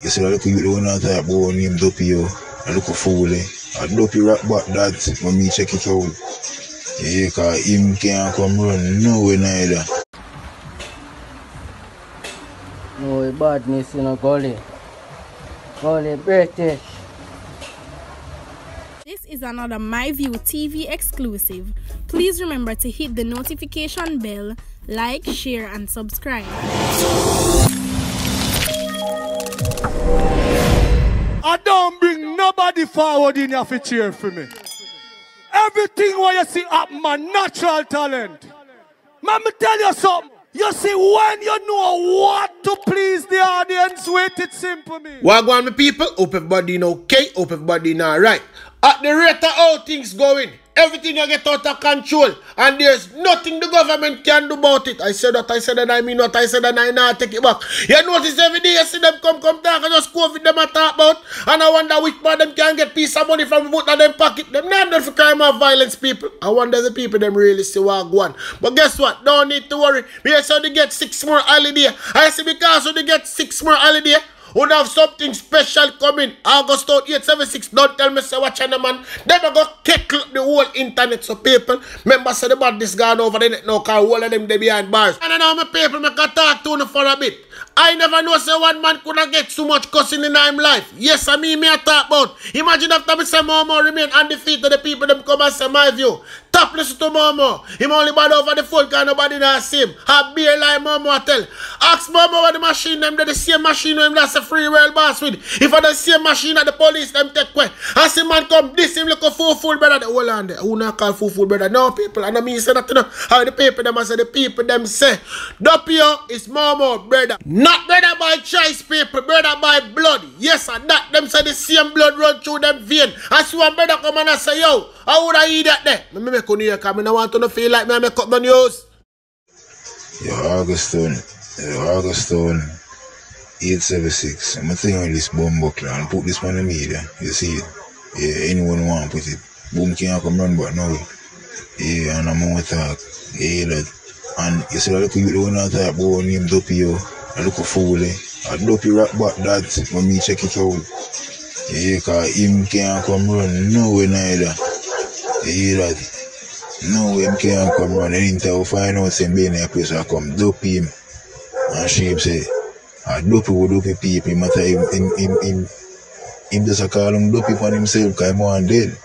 You see, I look at you, the one that type boy named Doppio. I look at Foley. Eh? I Doppy rap back that when me check it out. Yeah, cause him can't come run nowhere neither. No badness, you know, Gully. Gully British. This is another MyView TV exclusive. Please remember to hit the notification bell, like, share, and subscribe. Nobody forward in your cheer for me. Everything what you see up my natural talent. Let me tell you something. You see, when you know what to please the audience with, it's simple, me. Wagwan, my people. Hope everybody know okay. Hope everybody know right. At the rate of how things going, everything you get out of control, and there's nothing the government can do about it. I said that, I said that, I mean what I said, that, I now take it back. You notice every day you see them come, come talk, and just COVID them a talk about, and I wonder which part them can get piece of money from put in them pocket. Them not done for crime or violence, people. I wonder the people them really see Wagwan. But guess what? Don't need to worry. Me say they get six more holiday. I say because they get six more holiday, would have something special coming. August 876. Don't tell me say watch on man. Them a go kick the whole internet so people. Remember say the bad this gone over the net now cause all of them they behind bars. And I know my people make a talk to you for a bit. I never know say one man could not get so much cussing in him life. Yes, I mean me a talk about. Imagine after me say more remain undefeated the people them come and say my view. Top listen to Momo. Him only bad over the phone cause nobody see him. Have beer like Momo tell. Ask Momo what the machine them they the same machine them that's a free world boss with. If I the same machine that the police them take away. And see man come this him look a fool fool brother. The whole there. Who not call fool fool brother? No people. And I mean say know. How the people them I say the people them say. Doppio is Momo brother. Not brother by choice people. Brother by blood. Yes and that them say the same blood run through them vein. I see one brother come and I say yo. How would I eat that there? Me me make on here cause me no want to feel like me I make up the news. Yo, Augustown. Yo, Augustown. 876. I'm thinking of this bomb buckler and put this on the media. You see it? Yeah, anyone want put it. Boom can't come run but now. Yeah, and I'm gonna talk. Yeah, that. And you see, I look you, one that type boy named Doppio. I look at Foley. I Doppy rap back that when me check it out. Yeah, cause him can't come run nowhere neither. Yeah, that. No, him can't come run. Anytime we find out some being a place I come dope him. And she say, I dope with dope people. Him matter him him him him him just a call him dope on himself cause him want dead.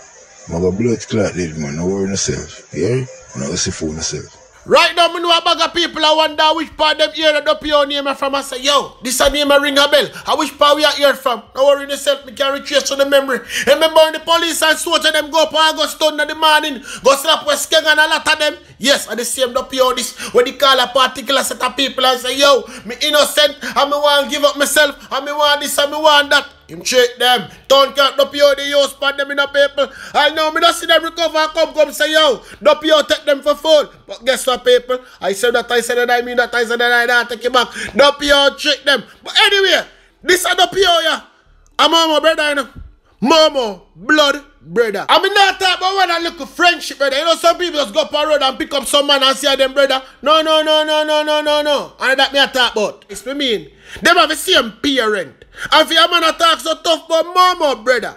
I got blood clot dead man, no worry yourself. Yeah? No see fool yourself. Right now, me know a bag of people I wonder which part them hear the Doppio name from. I say, yo, this a name a ring a bell. I which part we are here from. Don't worry yourself, me can retrace to the memory. Remember when the police and soldier them go up August in the morning, go slap West King and a lot of them. Yes, and the same Doppio this, when they call a particular set of people and say, yo, me innocent, and me want give up myself, and me want this, and me want that. Him treat them. Don't Doppio the use span them in the people. I know me not see them recover come come say yo. Doppio take them for food. But guess what people? I said that I said that I mean that I said that I don't take it back. Doppio trick them. But anyway, this is Doppio yeah. I'm on my brother you know. Momo, blood brother. I mean not talk about when I look at friendship, brother. You know some people just go up a road and pick up some man and say them brother. No, no, no, no, no, no, no, no. And that me a talk about. It's me mean. Them have the same parent. And for your man a talk so tough about mama, brother.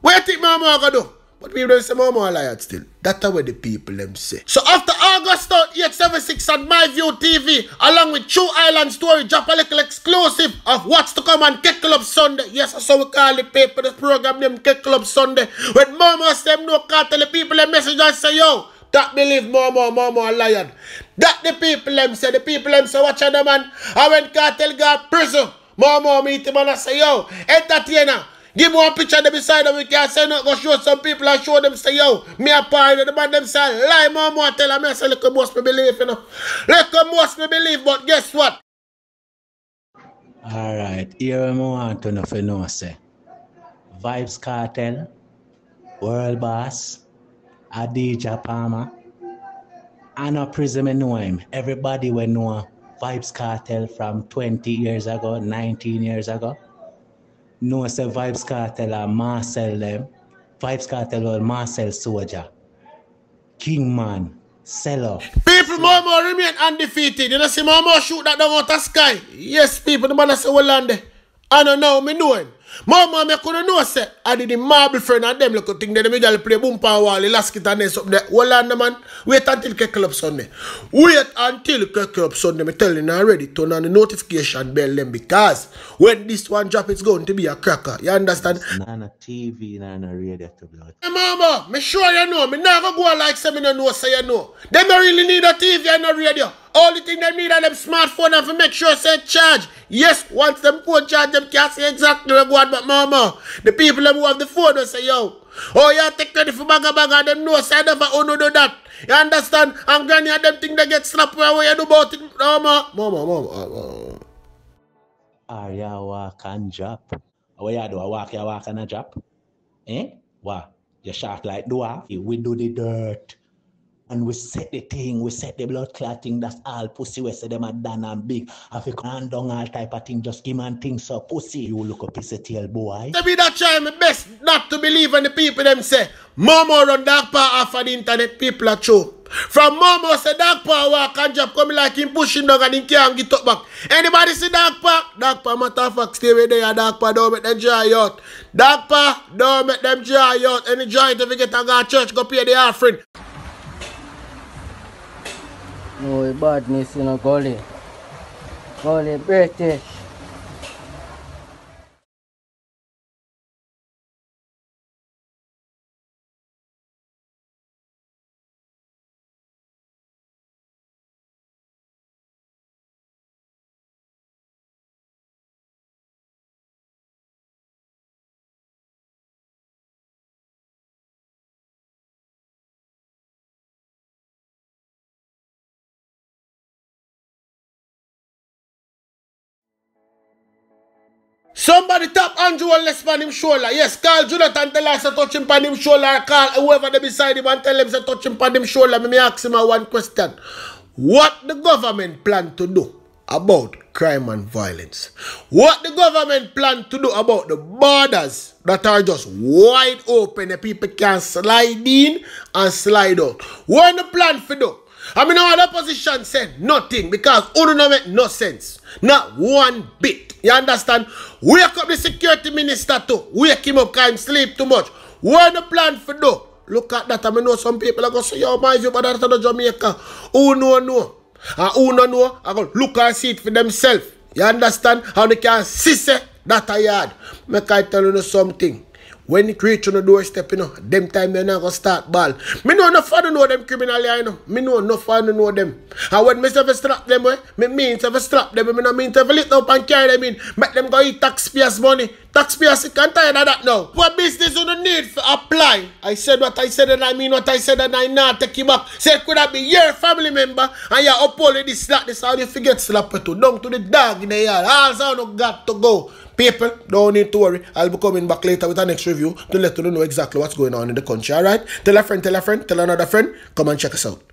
What you think Momo gonna do? But people don't say Momo a liar still. That's what the people them say. So after August 876 on MyView TV, along with True Island Story, drop a little exclusive of what's to come on Kick Club Sunday. Yes, that's how we call the paper, this program them Kick Club Sunday. When Momo them no can't tell the people a message and say, yo, that believe Momo, Momo a lion. That the people them say, the people them say, watch out the man. I went cartel got prison. Momo meet him and I say, yo, entertainer. Give me one picture them beside them. We can say not go show some people and show them say, yo, me a party. The man them say, lie, mom, I tell them, I say, look, most me believe, you know. Look, most me believe, but guess what? Alright, here I want to know you know, say. Vybz Kartel, World Boss, Adidja Palmer, and a prison I him. Everybody will know Vybz Kartel from 20 years ago, 19 years ago. Know say Vybz Kartel and Marcel. Vybz Kartel or Marcel Soldier. Kingman, Seller. People, Momo remain undefeated. You know, see Momo shoot that down out of sky. Yes, people, the man say, well, there. I don't know, me him. Mama, me couldn't know, say, I did the marble friend and them look thing, then the middle play boom power wall, last kit and something there. Hold on, man. Wait until Kekel club Sunday. Wait until Kekel club Sunday. Me telling you already, turn on the notification bell them because when this one drop, it's going to be a cracker. You understand? Nana TV, nana radio to blood. Hey, mama, me sure you know. Me gonna go like say me no know, say you know. They don't really need a TV and a radio. Only thing they need are them smartphone and to make sure say charge. Yes, once them phone charge, them can see exactly where go. But mama, the people them who have the phone will say, yo, oh, you take credit for baga baga, them know, say never oh no do that. You understand? And granny and them think they get slapped where you do about it, mama. Mama, mama, mama. Are ya walk and drop? What you do? I walk, you walk and a drop? Eh? What? You shark like dwarf? We do the dirt. And we set the thing, we set the blood clotting, that's all pussy we say them are done and big. If you can down all type of thing, just give man things so pussy. You look up his tail boy. To be that try my best not to believe when the people them say, Momo run dark power off of the internet, people are true. From Momo say dark power walk and job coming like him pushing down and he can't get up back. Anybody see dark power? Dark power matter of fact, stay with there, dark power don't make them dry out. Dark power don't make them dry out. Any joint if you get a church, go pay the offering. Nobody, you know, goalie. Goalie, better. Somebody tap Andrew Holness on him shoulder. Yes, call Jonathan tell us to touch him on him shoulder. Call whoever they beside him and tell him to touch him on him shoulder. Let me ask him one question. What the government plan to do about crime and violence? What the government plan to do about the borders that are just wide open and people can slide in and slide out? What the plan for do? I mean, our opposition said nothing because Uno no make no sense. Not one bit. You understand? Wake up the security minister too. Wake him up, can't sleep too much. What the plan for do? Look at that. I mean, know some people are going to say, yo, my but that's the Jamaica. Who know, know? And who no know, I go look and see it for themselves. You understand? How they can see that I had. Make I tell you something. When it reach on the doorstep, you know, them time they not gonna start ball. Me know enough to know them criminally, you know. Me know enough to know them. And when if strap them, eh, me mean to strap them, me no mean to lift up and carry them in. Make them go eat taxpayers' money. Taxpayers and tired of that now. What business you don't need to apply? I said what I said and I mean what I said and I not take you back. Say could that be your family member and you uphold this, that, this, how you forget slap it to. Down to the dog in the yard. All so got to go. People, don't need to worry. I'll be coming back later with our next review to let you know exactly what's going on in the country. Alright? Tell a friend, tell a friend, tell another friend. Come and check us out.